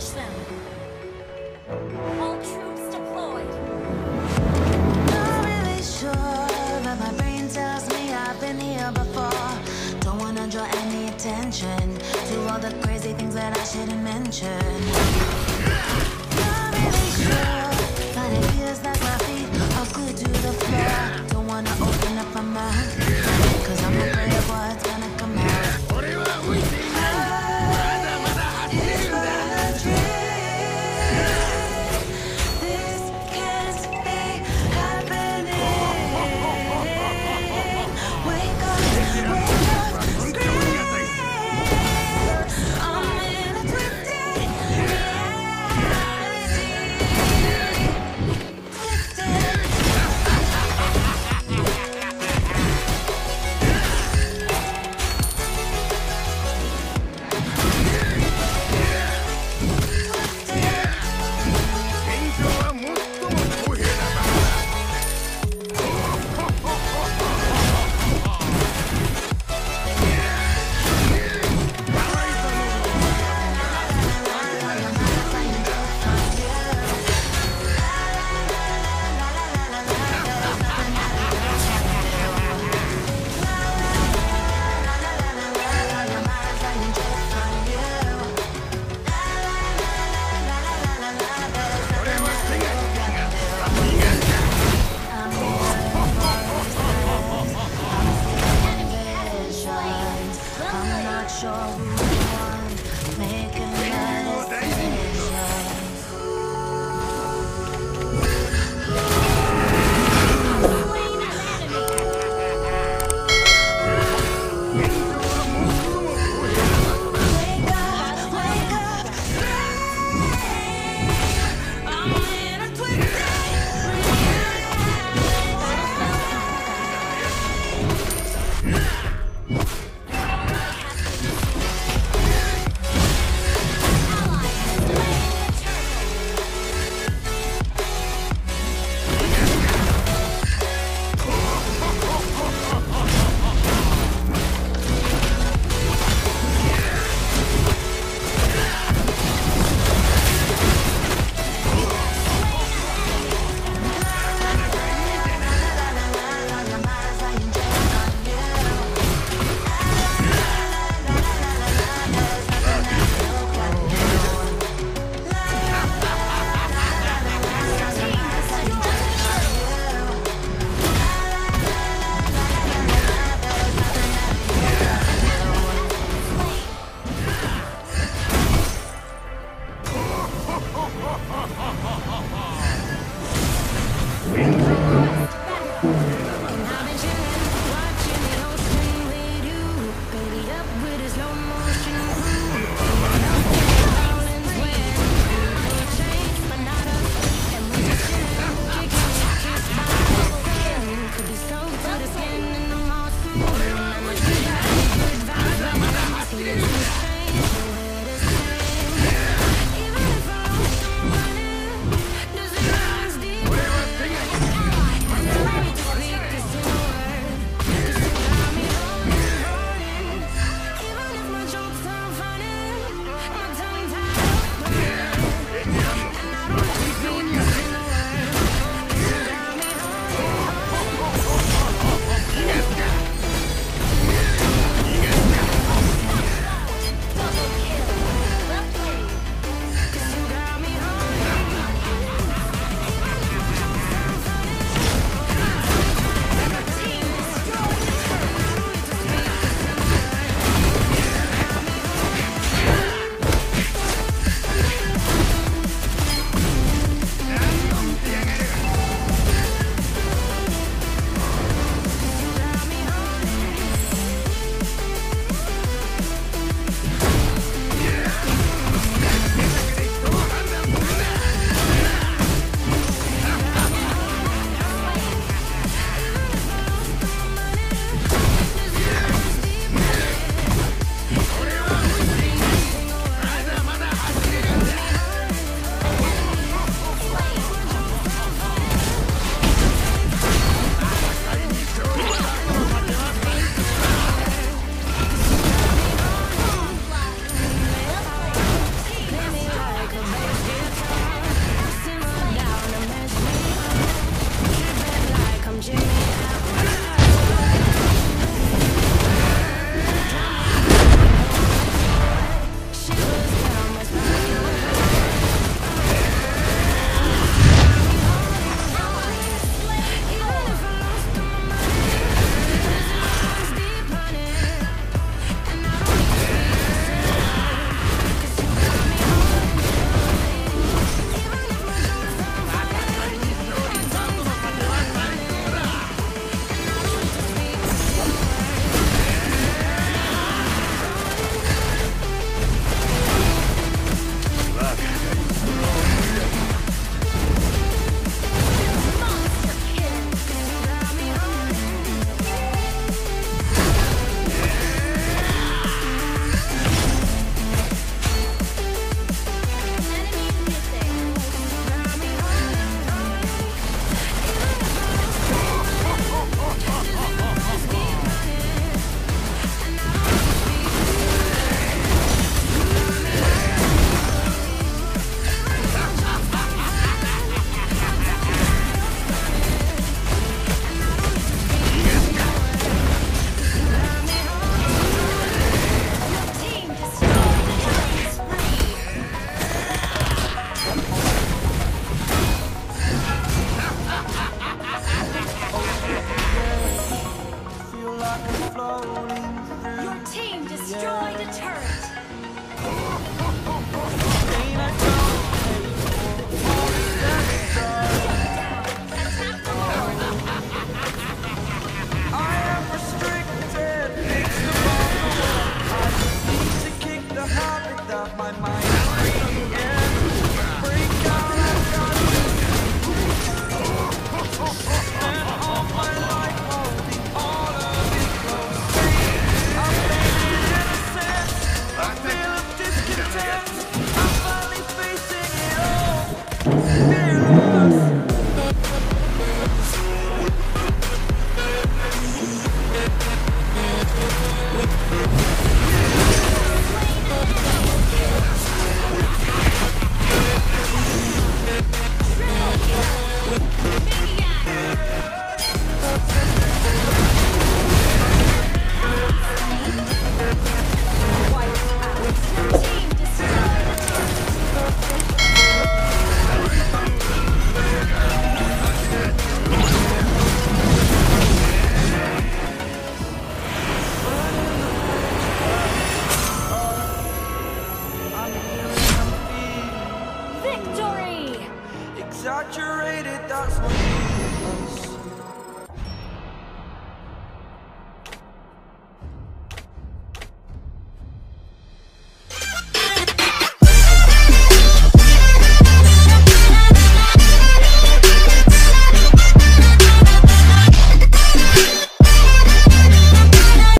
Smash them! All troops deployed! Not really sure, but my brain tells me I've been here before Don't wanna draw any attention To all the crazy things that I shouldn't mention